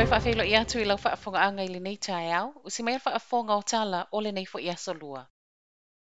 toi whaafelo i atu i lau whaafonga anga i le nei tae au, o si mea whaafonga o tala o le nei fo i aso lua.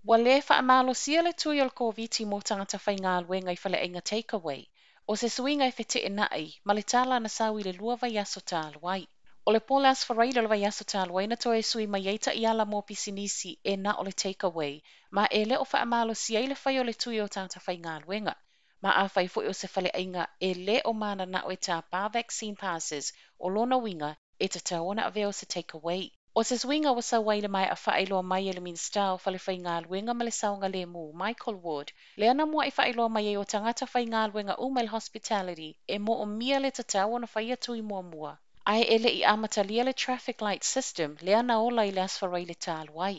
Wa le whaamalo sia le tui o le COVID mo tangata whai ngā luenga i whale inga takeaway, o se suinga i whete e nai, ma le tala na sau i lua vai aso tālu wai. O le polas wharaida le vai aso tālu wai na toi sui ma yeita i ala mō pisinisi e na o takeaway, ma e le o whaamalo sia i le whai o le tangata whai ngā luenga ma a fai fo o se fale ainga e le o mana na o e tā pa vaccine passes o lona winga e te taona a veo se take away. O se swinga wa sa waile mai a whaailoa mai e le minsta o fale whai ngā luenga ma le mu, Michael Wood, le ana mua i whaailoa mai e o tangata whai ngā luenga umail hospitality e mo o mia le te tau na whai atu i mua mua. Ai e le i amata lia le traffic light system le ana ola i le asfarai le tāluai.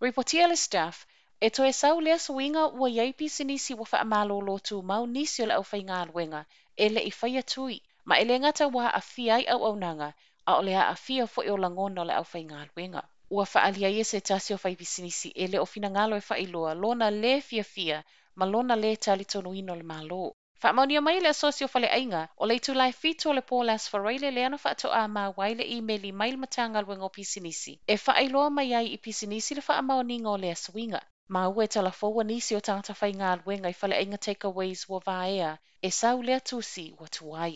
Reportia le staff, e toe sau lea suiga ua iai pisi nisi ua faamālo lotu mau nisi o le ʻaufaigaluega e leʻi faia tui ma e le gata ua aafia ai auaunaga a o le aafia foʻi o lagona o le ʻaufaigaluega ua faaalia ia se tasi o faipisinisi e le o finagalo e faailoa lona lē fiafia ma lona lē talitonuina o le mālō. Faamaunia mai le asosi o faleaiga o le itulaefitu o le paul asfaraile le ana faatoʻā māua ai le imeli mai le matagaluega o pisinisi e faailoa mai ai i pisinisi le faamaoniga o le asuiga Ma ue tala fowa nisi o tangata whai ngā luenga i whale inga takeaways wa vaea e sau lea tusi wa tuai.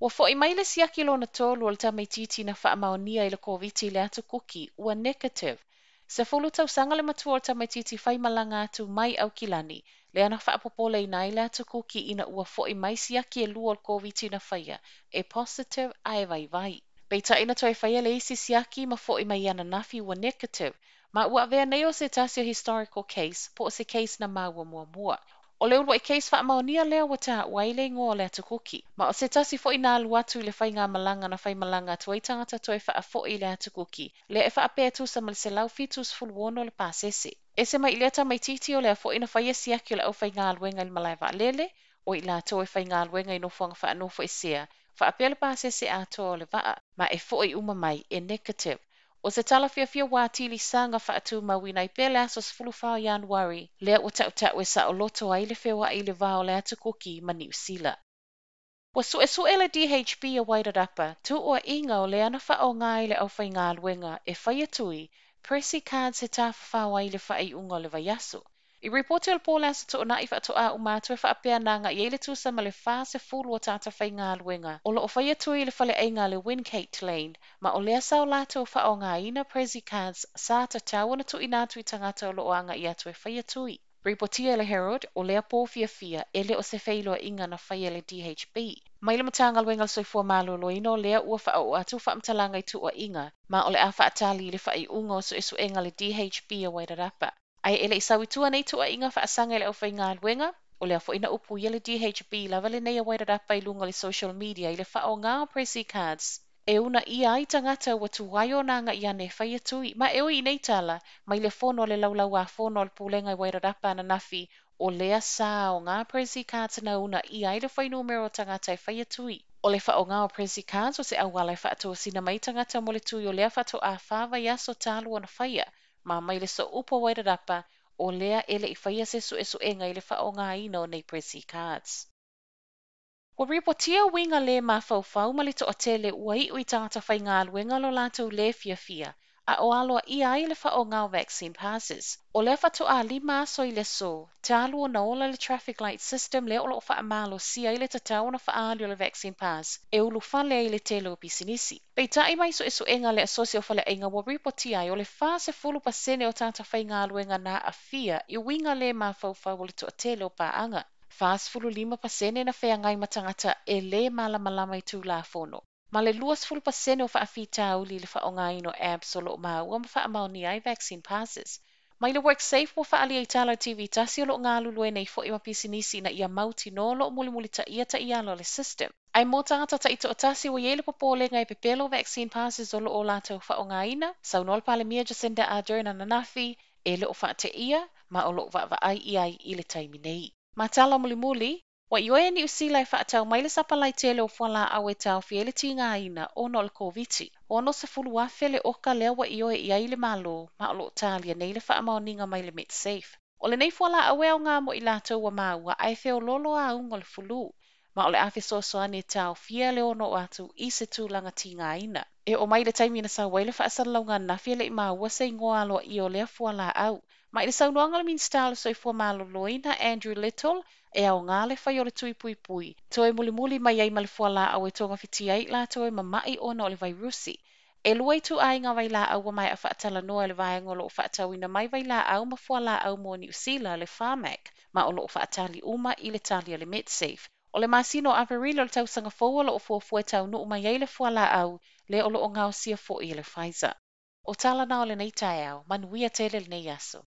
Wa fo i maile si aki lona tolu al tamai titi na wha amaonia i la koviti lea tu kuki ua negative. sa fulu tau sanga le matua o tamai titi whai malanga atu mai au kilani lea na wha apopole i nai lea tu kuki ina ua fo i mai si aki e lua al koviti na whaia e positive ae vai vai. Beita ina toi whaia le isi si aki ma fo i mai ana nafi ua negative Ma ua vea nei o se tasi historical case, po se case na maua mua mua. O le ulwa i case wha maonia lea wa ta ngō le atu kuki. Ma o se tasi fo i nā luatu i le whai ngā malanga na whai malanga tu tangata toi wha a fo i le atu kuki. Le e wha a pēr tu sa mal se lau fitus fulu le pāsese. E se mai ileta mai titi o le a fo ina whai esi aki o le au whai ngā luenga i malai wa lele, o i la to e whai ngā luenga i no fuanga wha anofo i sea. Wha a pēr le pāsese a to o le waa, ma e fo i uma mai e negative. O se tala fia fia wā tili sanga wha atu mawina i pele aso sfulu whao Januari, lea o tau tau e sa o loto a ile whiwa i le vao le atu kuki ma New Zealand. Wa su e su ele DHB a Wairarapa, tu o inga o le ana au whai ngā luenga e whai atui, prezzy card se tā whawha i le whai unga le vai aso. I reporte al pōla sa to na i wha to a umatu e wha apea nanga i eile tusa ma le wha se fulu o tata whai ngā luenga. O lo o whai atu i le whale e ngā le Wincate Lane, ma o lea sao lato o wha o ngā ina prezzy cards sa ta tau na tu i nātu i tangata o lo o anga i atu e whai atu i. Reportia le Herald o lea pō fia e le o se whailoa inga na whai le DHB. Mai le matanga luenga soi fua malo lo ino lea ua wha o atu wha mtalanga i tu o inga, ma o le a wha atali le wha i unga o so isu enga le DHB a wairarapa. Ai ele isawi tua nei tua inga fa asanga ele au whainga o lea foʻi na upu ia DHB lava lenei auai dadapa i luga le social media i le faaaogā o presi cards. E una ia ai tagata ua tuai ona agaʻi ane faia e tui. Ma e oi i nei tala mai le fono o le laulau afono o le pulega i uai dadapa ananafi o lea sa o ngā presi cards na una ia ai le fainumero o tagata e faia e tui. O le faaaogā o presi cards o se auala e faatoasina mai tagata mo le tui o lea faatoʻāfava i aso talu ona faia ma mai le so upo wai rapa o lea ele i whaia se su e ngai enga i le wha o ngā ino nei presi cards. Wa ripotia winga le ma fau fau ma le to o tele ua i ui tangata whai ngā luenga lo lātou le fia fia, a o aloa i ai le wha o vaccine passes. O le wha to a lima aso i le so, te alu o na ola le traffic light system le olo o wha amalo si ai le tatau na wha alio le vaccine pass, e ulu fale ai le tele o pisinisi. Pei tai mai so esu enga le asosio fale inga wa ripoti ai o le wha se fulu pasene o tanta whai ngā luenga na a fia i winga le ma fau o le to a tele o pa anga. Fas fulu lima pasene na whea ngai matangata e le malamalama i tū la fono. Ma le luas fulu pasene o whaafita uli le whaonga ino apps o lo mau am whaamau ni ai vaccine passes. Mai le work safe wo whaali ai tala TV tasi o lo ngā lulu e nei fo ima pisinisi na ia mauti no lo muli muli ta ia ta ia lo le system. Ai mo tangata ta ito o tasi o yele popole ngai pepelo vaccine passes o lo o lato whaonga ina, sau nol pale mia Jacinda Ardern na nafi, e le o whaate ma o lo wa wa ai i i le taimi nei. Ma tala muli muli, Wa i oe ni usila e whaatau mai le sapalai tele o whala au e tau fiele ti ngā ina o no le koviti. O no se fulu afe le oka lea wa i i aile malo ma o lo talia nei le whaamau ninga mai le MedSafe. O le nei fwala au e o ngā mo i lātou wa maua ai feo lolo a unga le fulu. ma o le afe soasoani e tau fia le ono o atu i se tūlanga tinga ina. E o mai le taimi na sa waile launga nafi le i maa ua se ingoa aloa i o lea fwala au. Ma i le le so i fwa malo loina Andrew Little e ao ngā le fai o le tuipuipui toe mulimuli mai ai ma le fualaau e togafitia ai latou e mamaʻi ona o le vairusi e lua i tuaiga vailaau ua mae a faatalanoa e le vaega o loo faatauina mai vailaau ma fualaau mo niusila le farmac ma o loo faatali uma i le tali a le medsafe o le masino o aperil o le tausaga fou o loo fuafua e taunuu mai ai le fualaau lea o loo gaosia foʻi i le faiza o talanao lenei taeao manuia tele lenei aso.